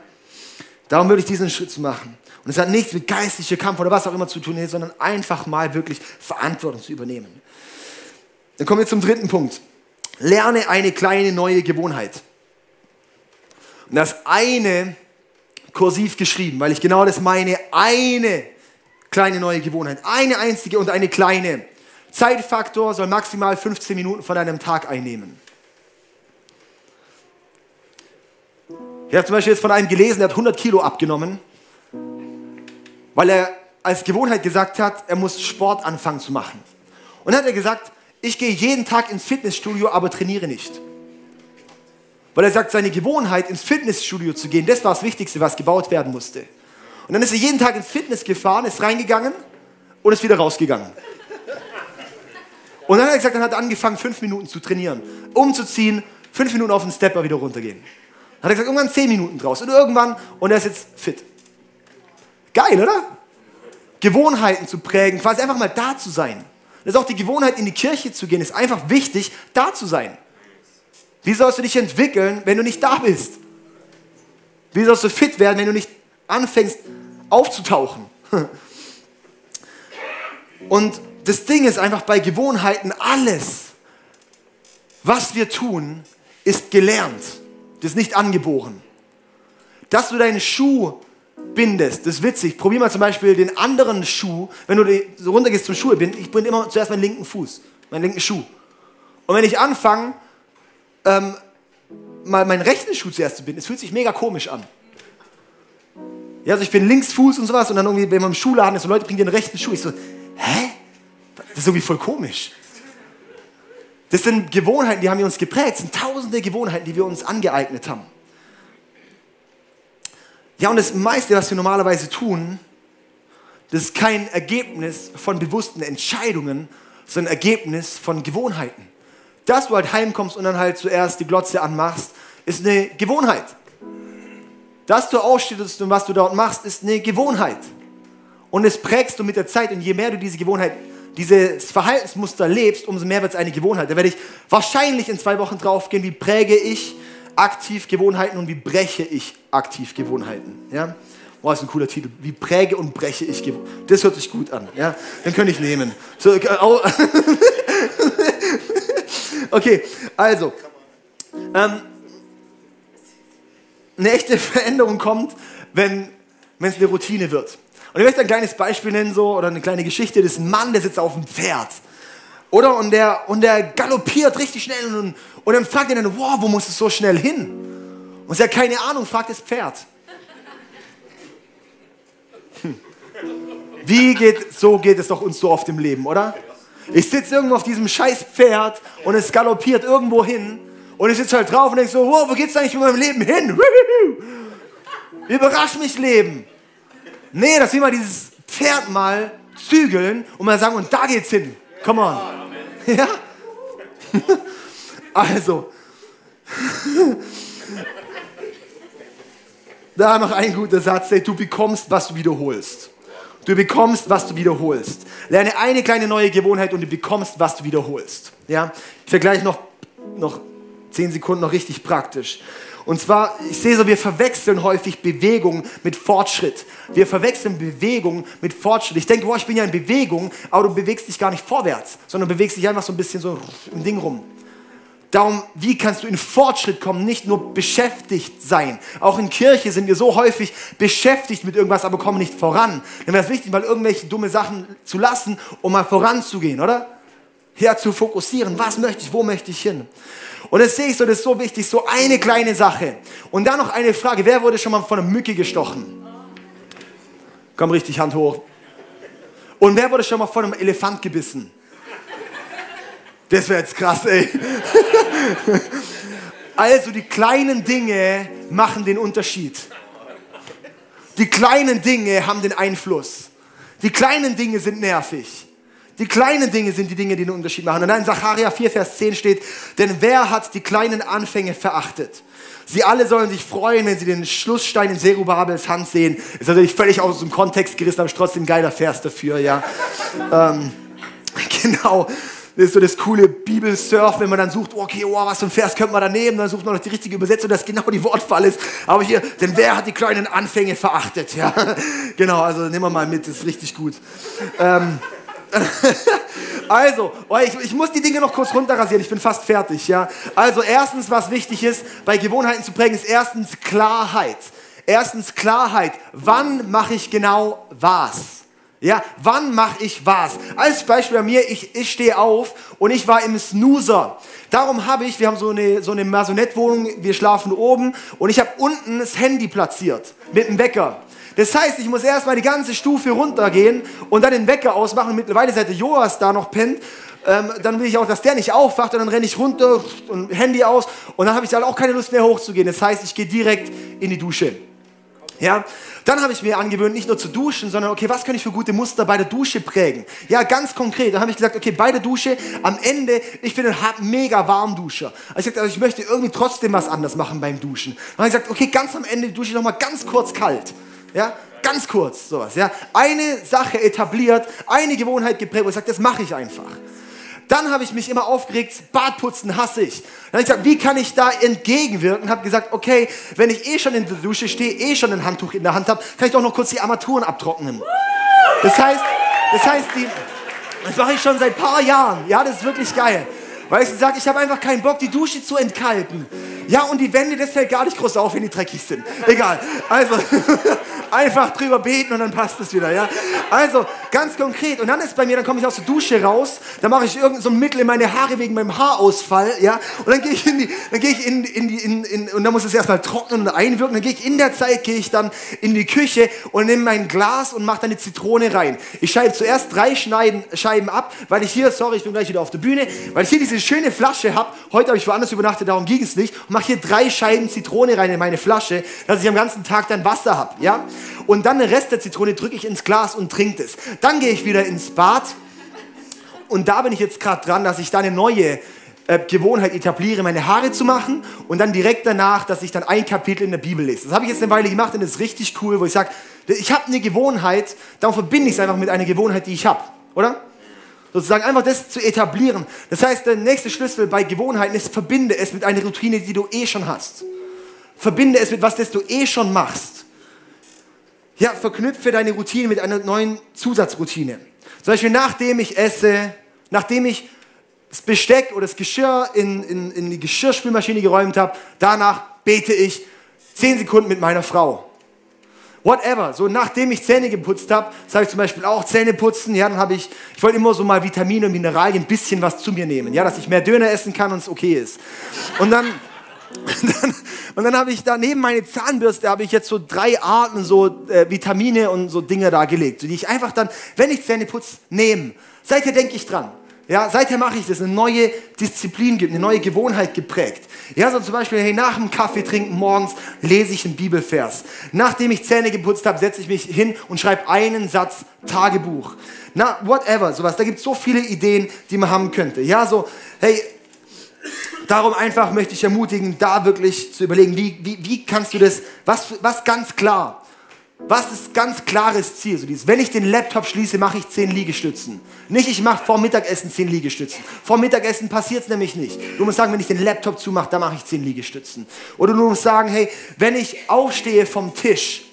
Darum würde ich diesen Schritt machen. Und es hat nichts mit geistlicher Kampf oder was auch immer zu tun, sondern einfach mal wirklich Verantwortung zu übernehmen. Dann kommen wir zum dritten Punkt. Lerne eine kleine neue Gewohnheit. Und das eine kursiv geschrieben, weil ich genau das meine. Eine kleine neue Gewohnheit. Eine einzige und eine kleine. Zeitfaktor soll maximal 15 Minuten von einem Tag einnehmen. Ich habe zum Beispiel jetzt von einem gelesen, der hat 100 Kilo abgenommen weil er als Gewohnheit gesagt hat, er muss Sport anfangen zu machen. Und dann hat er gesagt, ich gehe jeden Tag ins Fitnessstudio, aber trainiere nicht. Weil er sagt, seine Gewohnheit, ins Fitnessstudio zu gehen, das war das Wichtigste, was gebaut werden musste. Und dann ist er jeden Tag ins Fitness gefahren, ist reingegangen und ist wieder rausgegangen. Und dann hat er gesagt, dann hat er angefangen, fünf Minuten zu trainieren, umzuziehen, fünf Minuten auf den Stepper wieder runtergehen. Hat er gesagt, irgendwann zehn Minuten draus und irgendwann, und er ist jetzt fit. Geil, oder? Gewohnheiten zu prägen, quasi einfach mal da zu sein. Das ist auch die Gewohnheit, in die Kirche zu gehen, ist einfach wichtig, da zu sein. Wie sollst du dich entwickeln, wenn du nicht da bist? Wie sollst du fit werden, wenn du nicht anfängst aufzutauchen? Und das Ding ist einfach bei Gewohnheiten, alles, was wir tun, ist gelernt. Das ist nicht angeboren. Dass du deinen Schuh bindest. Das ist witzig. Probier mal zum Beispiel den anderen Schuh. Wenn du so runtergehst zum Schuh, ich binde immer zuerst meinen linken Fuß, meinen linken Schuh. Und wenn ich anfange, ähm, mal meinen rechten Schuh zuerst zu binden, es fühlt sich mega komisch an. Ja, also ich bin Linksfuß und sowas und dann irgendwie, wenn man im Schuhladen ist und Leute bringen den rechten Schuh, ich so, hä? Das ist irgendwie voll komisch. Das sind Gewohnheiten, die haben wir uns geprägt. Das sind tausende Gewohnheiten, die wir uns angeeignet haben. Ja, und das meiste, was wir normalerweise tun, das ist kein Ergebnis von bewussten Entscheidungen, sondern Ergebnis von Gewohnheiten. Dass du halt heimkommst und dann halt zuerst die Glotze anmachst, ist eine Gewohnheit. Dass du aufstehst und was du dort machst, ist eine Gewohnheit. Und es prägst du mit der Zeit und je mehr du diese Gewohnheit, dieses Verhaltensmuster lebst, umso mehr wird es eine Gewohnheit. Da werde ich wahrscheinlich in zwei Wochen drauf gehen, wie präge ich aktiv Gewohnheiten und wie breche ich aktiv Gewohnheiten. Ja? Boah, ist ein cooler Titel. Wie präge und breche ich Gewohnheiten. Das hört sich gut an. Ja? Den könnte ich nehmen. So, äh, okay, also. Ähm, eine echte Veränderung kommt, wenn es eine Routine wird. Und ich möchte ein kleines Beispiel nennen, so, oder eine kleine Geschichte. Das Mann, der sitzt auf dem Pferd. Oder? Und der, und der galoppiert richtig schnell und, und dann fragt er dann, wow, wo muss es so schnell hin? Und hat keine Ahnung, fragt das Pferd. Hm. Wie geht, so geht es doch uns so oft im Leben, oder? Ich sitze irgendwo auf diesem scheiß Pferd und es galoppiert irgendwo hin und ich sitze halt drauf und denke so, wow, wo geht's eigentlich mit meinem Leben hin? Überrasch mich Leben. Nee, dass wir mal dieses Pferd mal zügeln und mal sagen, und da geht's hin. Come on. Ja? Also. Da noch ein guter Satz, du bekommst, was du wiederholst. Du bekommst, was du wiederholst. Lerne eine kleine neue Gewohnheit und du bekommst, was du wiederholst. Ja? Ich vergleiche noch, noch zehn Sekunden noch richtig praktisch. Und zwar, ich sehe so, wir verwechseln häufig Bewegung mit Fortschritt. Wir verwechseln Bewegung mit Fortschritt. Ich denke, boah, ich bin ja in Bewegung, aber du bewegst dich gar nicht vorwärts, sondern bewegst dich einfach so ein bisschen so im Ding rum. Darum, wie kannst du in Fortschritt kommen, nicht nur beschäftigt sein. Auch in Kirche sind wir so häufig beschäftigt mit irgendwas, aber kommen nicht voran. Dann wäre es wichtig, mal irgendwelche dumme Sachen zu lassen, um mal voranzugehen, oder? Ja, zu fokussieren. Was möchte ich, wo möchte ich hin? Und das sehe ich so, das ist so wichtig, so eine kleine Sache. Und dann noch eine Frage, wer wurde schon mal von einer Mücke gestochen? Komm richtig, Hand hoch. Und wer wurde schon mal von einem Elefant gebissen? Das wäre jetzt krass, ey. Also die kleinen Dinge machen den Unterschied. Die kleinen Dinge haben den Einfluss. Die kleinen Dinge sind nervig. Die kleinen Dinge sind die Dinge, die den Unterschied machen. Und dann in Sacharja 4, Vers 10 steht, denn wer hat die kleinen Anfänge verachtet? Sie alle sollen sich freuen, wenn sie den Schlussstein in Zerubabels Hand sehen. Ist natürlich völlig aus dem Kontext gerissen, aber ist trotzdem ein geiler Vers dafür, ja. ähm, genau. Das ist so das coole Bibelsurf, wenn man dann sucht, okay, oh, was für ein Vers könnte man da nehmen, dann sucht man noch die richtige Übersetzung, dass genau die Wortfall ist. Aber hier, denn wer hat die kleinen Anfänge verachtet? Ja, genau, also nehmen wir mal mit, das ist richtig gut. Ähm, also, oh, ich, ich, muss die Dinge noch kurz runterrasieren, ich bin fast fertig. Ja? Also erstens, was wichtig ist, bei Gewohnheiten zu prägen, ist erstens Klarheit. Erstens Klarheit. Wann mache ich genau was? Ja, wann mache ich was? Als Beispiel bei mir, ich, ich stehe auf und ich war im Snoozer. Darum habe ich, wir haben so eine, so eine Masonettwohnung, wir schlafen oben und ich habe unten das Handy platziert mit dem Wecker. Das heißt, ich muss erstmal die ganze Stufe runtergehen und dann den Wecker ausmachen. Mittlerweile, seit Joas da noch pennt, ähm, dann will ich auch, dass der nicht aufwacht und dann renne ich runter und Handy aus und dann habe ich dann auch keine Lust mehr hochzugehen. Das heißt, ich gehe direkt in die Dusche. Ja, dann habe ich mir angewöhnt, nicht nur zu duschen, sondern okay, was kann ich für gute Muster bei der Dusche prägen? Ja, ganz konkret. Dann habe ich gesagt, okay, bei der Dusche am Ende, ich bin ein mega Warmduscher. Also ich sagte, also ich möchte irgendwie trotzdem was anders machen beim Duschen. Dann habe ich gesagt, okay, ganz am Ende dusche ich noch mal ganz kurz kalt. Ja, ganz kurz, sowas, ja. Eine Sache etabliert, eine Gewohnheit geprägt, wo ich sage, das mache ich einfach. Dann habe ich mich immer aufgeregt, Badputzen hasse ich. Dann habe ich gesagt, wie kann ich da entgegenwirken? Habe gesagt, okay, wenn ich eh schon in der Dusche stehe, eh schon ein Handtuch in der Hand habe, kann ich doch noch kurz die Armaturen abtrocknen. Das heißt, das heißt, die, das mache ich schon seit ein paar Jahren. Ja, das ist wirklich geil. Weil ich sage, ich habe einfach keinen Bock, die Dusche zu entkalken. Ja, und die Wände, das fällt gar nicht groß auf, wenn die dreckig sind. Egal. Also, einfach drüber beten und dann passt es wieder, ja. Also, ganz konkret. Und dann ist bei mir, dann komme ich aus der Dusche raus, dann mache ich irgend so ein Mittel in meine Haare wegen meinem Haarausfall, ja. Und dann gehe ich in die, dann gehe ich in, in die, in, in, und dann muss es erstmal trocknen und einwirken. Dann gehe ich in der Zeit, gehe ich dann in die Küche und nehme mein Glas und mache dann eine Zitrone rein. Ich schneide zuerst drei Schneiden, Scheiben ab, weil ich hier, sorry, ich bin gleich wieder auf der Bühne, weil ich hier diese schöne Flasche habe. Heute habe ich woanders übernachtet, darum ging es nicht. Und mache hier drei Scheiben Zitrone rein in meine Flasche, dass ich am ganzen Tag dann Wasser habe, ja. Und dann den Rest der Zitrone drücke ich ins Glas und trinke es. Dann gehe ich wieder ins Bad und da bin ich jetzt gerade dran, dass ich da eine neue äh, Gewohnheit etabliere, meine Haare zu machen und dann direkt danach, dass ich dann ein Kapitel in der Bibel lese. Das habe ich jetzt eine Weile gemacht und das ist richtig cool, wo ich sage, ich habe eine Gewohnheit, darum verbinde ich es einfach mit einer Gewohnheit, die ich habe, oder? Sozusagen einfach das zu etablieren. Das heißt, der nächste Schlüssel bei Gewohnheiten ist, verbinde es mit einer Routine, die du eh schon hast. Verbinde es mit was, das du eh schon machst. Ja, verknüpfe deine Routine mit einer neuen Zusatzroutine. Zum Beispiel, nachdem ich esse, nachdem ich das Besteck oder das Geschirr in, in, in die Geschirrspülmaschine geräumt habe, danach bete ich zehn Sekunden mit meiner Frau. Whatever. So nachdem ich Zähne geputzt habe, sage ich zum Beispiel auch Zähne putzen. Ja, dann habe ich, ich wollte immer so mal Vitamine und Mineralien ein bisschen was zu mir nehmen. Ja, dass ich mehr Döner essen kann und es okay ist. Und dann, dann und dann habe ich da neben meine Zahnbürste habe ich jetzt so drei Arten so äh, Vitamine und so Dinge da gelegt, die ich einfach dann, wenn ich Zähne putze, nehme. Seither denke ich dran. Ja, seither mache ich das, eine neue Disziplin gibt, eine neue Gewohnheit geprägt. Ja, so zum Beispiel, hey, nach dem Kaffee trinken morgens lese ich einen Bibelvers. Nachdem ich Zähne geputzt habe, setze ich mich hin und schreibe einen Satz Tagebuch. Na, whatever, sowas. Da gibt es so viele Ideen, die man haben könnte. Ja, so, hey, darum einfach möchte ich ermutigen, da wirklich zu überlegen, wie, wie, wie kannst du das, was, was ganz klar, was ist ganz klares Ziel? So dieses, wenn ich den Laptop schließe, mache ich zehn Liegestützen. Nicht, ich mache vor Mittagessen zehn Liegestützen. Vor Mittagessen passiert es nämlich nicht. Du musst sagen, wenn ich den Laptop zumache, dann mache ich zehn Liegestützen. Oder du musst sagen, hey, wenn ich aufstehe vom Tisch,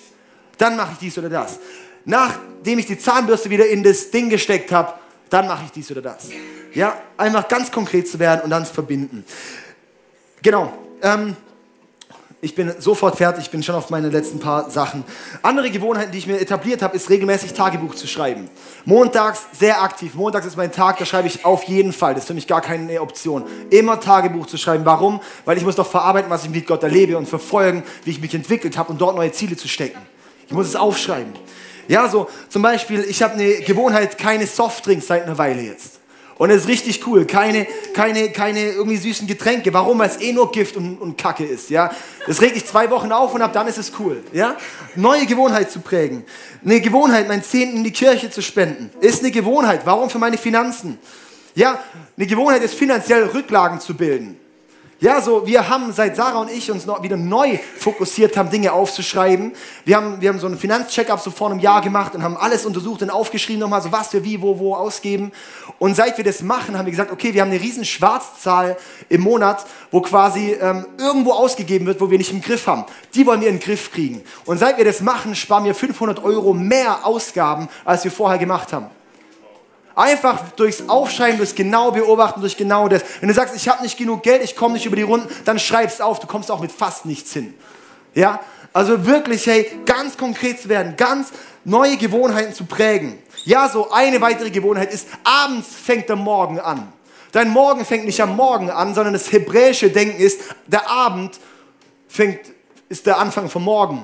dann mache ich dies oder das. Nachdem ich die Zahnbürste wieder in das Ding gesteckt habe, dann mache ich dies oder das. Ja, einfach ganz konkret zu werden und dann zu verbinden. Genau. Ähm, ich bin sofort fertig, ich bin schon auf meine letzten paar Sachen. Andere Gewohnheiten, die ich mir etabliert habe, ist regelmäßig Tagebuch zu schreiben. Montags sehr aktiv. Montags ist mein Tag, da schreibe ich auf jeden Fall. Das ist für mich gar keine Option. Immer Tagebuch zu schreiben. Warum? Weil ich muss doch verarbeiten, was ich mit Gott erlebe und verfolgen, wie ich mich entwickelt habe und dort neue Ziele zu stecken. Ich muss es aufschreiben. Ja, so zum Beispiel, ich habe eine Gewohnheit, keine Softdrinks seit einer Weile jetzt. Und es ist richtig cool. Keine, keine, keine irgendwie süßen Getränke. Warum? Weil es eh nur Gift und, und Kacke ist. Ja? Das regt dich zwei Wochen auf und ab dann ist es cool. Ja? Neue Gewohnheit zu prägen. Eine Gewohnheit, meinen Zehnten in die Kirche zu spenden. Ist eine Gewohnheit. Warum? Für meine Finanzen. Ja, eine Gewohnheit ist finanziell Rücklagen zu bilden. Ja, so, wir haben seit Sarah und ich uns noch wieder neu fokussiert haben, Dinge aufzuschreiben. Wir haben, wir haben so einen Finanzcheckup so vor einem Jahr gemacht und haben alles untersucht und aufgeschrieben nochmal, so was wir wie, wo, wo ausgeben. Und seit wir das machen, haben wir gesagt, okay, wir haben eine riesen Schwarzzahl im Monat, wo quasi ähm, irgendwo ausgegeben wird, wo wir nicht im Griff haben. Die wollen wir in den Griff kriegen. Und seit wir das machen, sparen wir 500 Euro mehr Ausgaben, als wir vorher gemacht haben. Einfach durchs Aufschreiben, durchs genau beobachten, durch genau das. Wenn du sagst, ich habe nicht genug Geld, ich komme nicht über die Runden, dann schreib's auf. Du kommst auch mit fast nichts hin. Ja? Also wirklich, hey, ganz konkret zu werden, ganz neue Gewohnheiten zu prägen. Ja, so eine weitere Gewohnheit ist, abends fängt der Morgen an. Dein Morgen fängt nicht am Morgen an, sondern das hebräische Denken ist, der Abend fängt, ist der Anfang vom Morgen.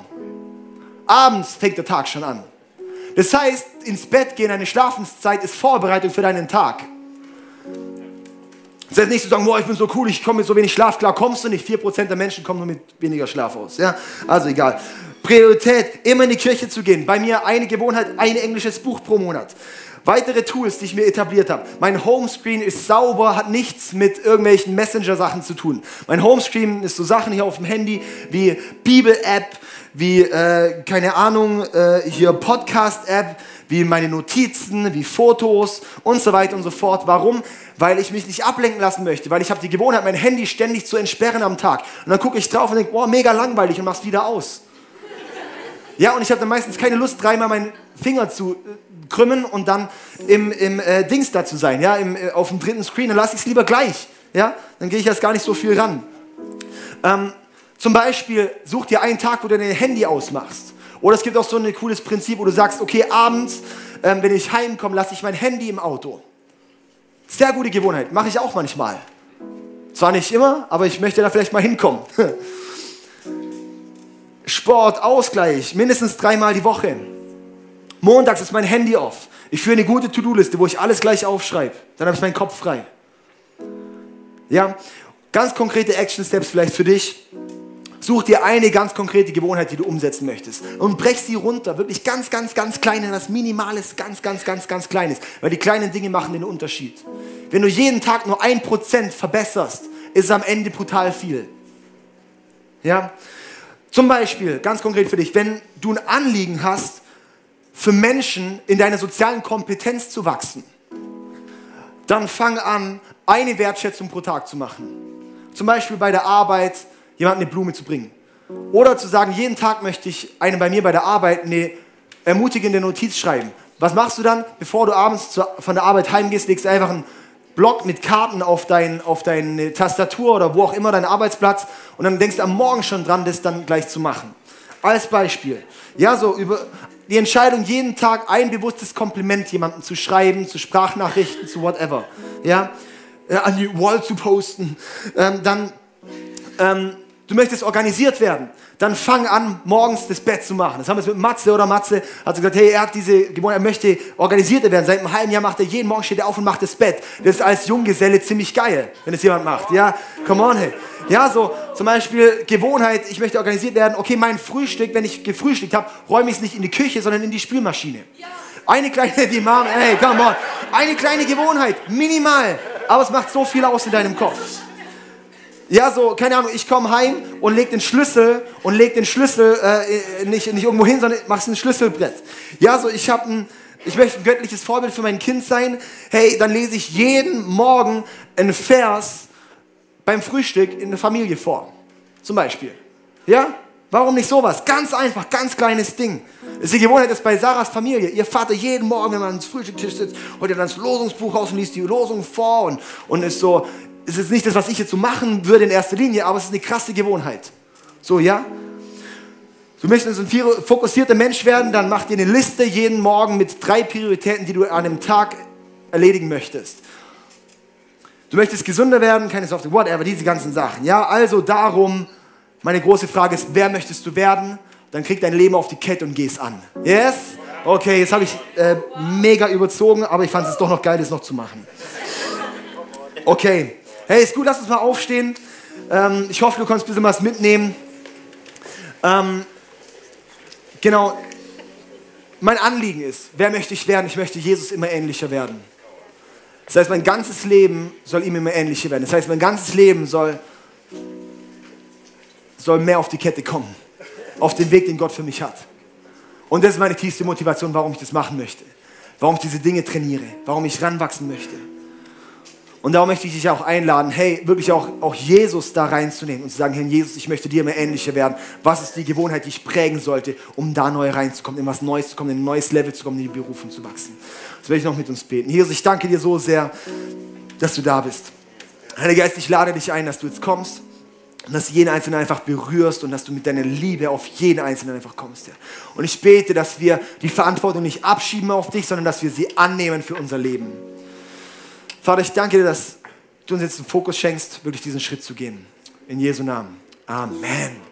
Abends fängt der Tag schon an. Das heißt, ins Bett gehen, eine Schlafenszeit ist Vorbereitung für deinen Tag. Das heißt nicht zu sagen, boah, ich bin so cool, ich komme mit so wenig Schlaf klar, kommst du nicht. 4% der Menschen kommen nur mit weniger Schlaf aus. Ja? Also egal. Priorität, immer in die Kirche zu gehen. Bei mir eine Gewohnheit, ein englisches Buch pro Monat. Weitere Tools, die ich mir etabliert habe. Mein Homescreen ist sauber, hat nichts mit irgendwelchen Messenger-Sachen zu tun. Mein Homescreen ist so Sachen hier auf dem Handy wie Bibel-App, wie, äh, keine Ahnung, äh, hier Podcast-App, wie meine Notizen, wie Fotos und so weiter und so fort. Warum? Weil ich mich nicht ablenken lassen möchte, weil ich habe die Gewohnheit, mein Handy ständig zu entsperren am Tag. Und dann gucke ich drauf und denke, boah, mega langweilig und mach's wieder aus. Ja, und ich habe dann meistens keine Lust, dreimal meinen Finger zu äh, krümmen und dann im, im äh, Dings da zu sein, ja, im, äh, auf dem dritten Screen. Dann lasse ich es lieber gleich. Ja, dann gehe ich erst gar nicht so viel ran. Ähm, zum Beispiel such dir einen Tag, wo du dein Handy ausmachst. Oder es gibt auch so ein cooles Prinzip, wo du sagst, okay, abends, ähm, wenn ich heimkomme, lasse ich mein Handy im Auto. Sehr gute Gewohnheit, mache ich auch manchmal. Zwar nicht immer, aber ich möchte da vielleicht mal hinkommen. Sport, Ausgleich, mindestens dreimal die Woche. Montags ist mein Handy off. Ich führe eine gute To-Do-Liste, wo ich alles gleich aufschreibe. Dann habe ich meinen Kopf frei. Ja, ganz konkrete Action Steps vielleicht für dich. Such dir eine ganz konkrete Gewohnheit, die du umsetzen möchtest und brech sie runter, wirklich ganz, ganz, ganz klein in das Minimales, ganz, ganz, ganz, ganz Kleines, weil die kleinen Dinge machen den Unterschied. Wenn du jeden Tag nur ein Prozent verbesserst, ist es am Ende brutal viel. Ja? Zum Beispiel, ganz konkret für dich, wenn du ein Anliegen hast, für Menschen in deiner sozialen Kompetenz zu wachsen, dann fang an, eine Wertschätzung pro Tag zu machen. Zum Beispiel bei der Arbeit, jemandem eine Blume zu bringen. Oder zu sagen, jeden Tag möchte ich einem bei mir bei der Arbeit eine ermutigende Notiz schreiben. Was machst du dann? Bevor du abends von der Arbeit heimgehst, legst einfach einen Block mit Karten auf, dein, auf deine Tastatur oder wo auch immer dein Arbeitsplatz und dann denkst du am Morgen schon dran, das dann gleich zu machen. Als Beispiel. Ja, so über die Entscheidung, jeden Tag ein bewusstes Kompliment jemandem zu schreiben, zu Sprachnachrichten, zu whatever. Ja, an die Wall zu posten. Ähm, dann ähm, du möchtest organisiert werden, dann fang an, morgens das Bett zu machen. Das haben wir jetzt mit Matze oder Matze, hat gesagt, hey, er hat diese Gewohnheit, er möchte organisierter werden. Seit einem halben Jahr macht er, jeden Morgen steht er auf und macht das Bett. Das ist als Junggeselle ziemlich geil, wenn es jemand macht. Ja, come on, hey. Ja, so zum Beispiel Gewohnheit, ich möchte organisiert werden. Okay, mein Frühstück, wenn ich gefrühstückt habe, räume ich es nicht in die Küche, sondern in die Spülmaschine. Eine kleine, die Mom, hey, come on. Eine kleine Gewohnheit, minimal, aber es macht so viel aus in deinem Kopf. Ja, so, keine Ahnung, ich komme heim und leg den Schlüssel und leg den Schlüssel äh, nicht, nicht irgendwo hin, sondern machst ein Schlüsselbrett. Ja, so, ich habe ein, ich möchte ein göttliches Vorbild für mein Kind sein. Hey, dann lese ich jeden Morgen einen Vers beim Frühstück in der Familie vor. Zum Beispiel. Ja? Warum nicht sowas? Ganz einfach, ganz kleines Ding. Ist die Gewohnheit ist bei Sarahs Familie. Ihr Vater jeden Morgen, wenn man ans Frühstückstisch sitzt, holt er dann das Losungsbuch raus und liest die Losung vor und, und ist so, es ist nicht das, was ich jetzt so machen würde in erster Linie, aber es ist eine krasse Gewohnheit. So, ja? Du möchtest ein fokussierter Mensch werden, dann mach dir eine Liste jeden Morgen mit drei Prioritäten, die du an einem Tag erledigen möchtest. Du möchtest gesünder werden, keine Software, whatever, diese ganzen Sachen. Ja, also darum, meine große Frage ist, wer möchtest du werden? Dann krieg dein Leben auf die Kette und geh es an. Yes? Okay, jetzt habe ich äh, mega überzogen, aber ich fand es doch noch geil, das noch zu machen. Okay, Hey, ist gut, lass uns mal aufstehen. Ähm, ich hoffe, du kannst ein bisschen was mitnehmen. Ähm, genau, mein Anliegen ist, wer möchte ich werden? Ich möchte Jesus immer ähnlicher werden. Das heißt, mein ganzes Leben soll ihm immer ähnlicher werden. Das heißt, mein ganzes Leben soll soll mehr auf die Kette kommen. Auf den Weg, den Gott für mich hat. Und das ist meine tiefste Motivation, warum ich das machen möchte. Warum ich diese Dinge trainiere. Warum ich ranwachsen möchte. Und darum möchte ich dich auch einladen, hey, wirklich auch, auch Jesus da reinzunehmen und zu sagen, Herr Jesus, ich möchte dir mehr ähnlicher werden. Was ist die Gewohnheit, die ich prägen sollte, um da neu reinzukommen, in was Neues zu kommen, in ein neues Level zu kommen, in die Berufung zu wachsen. Das werde ich noch mit uns beten. Jesus, ich danke dir so sehr, dass du da bist. Heiliger Geist, ich lade dich ein, dass du jetzt kommst und dass du jeden Einzelnen einfach berührst und dass du mit deiner Liebe auf jeden Einzelnen einfach kommst. Ja. Und ich bete, dass wir die Verantwortung nicht abschieben auf dich, sondern dass wir sie annehmen für unser Leben. Vater, ich danke dir, dass du uns jetzt den Fokus schenkst, wirklich diesen Schritt zu gehen. In Jesu Namen. Amen.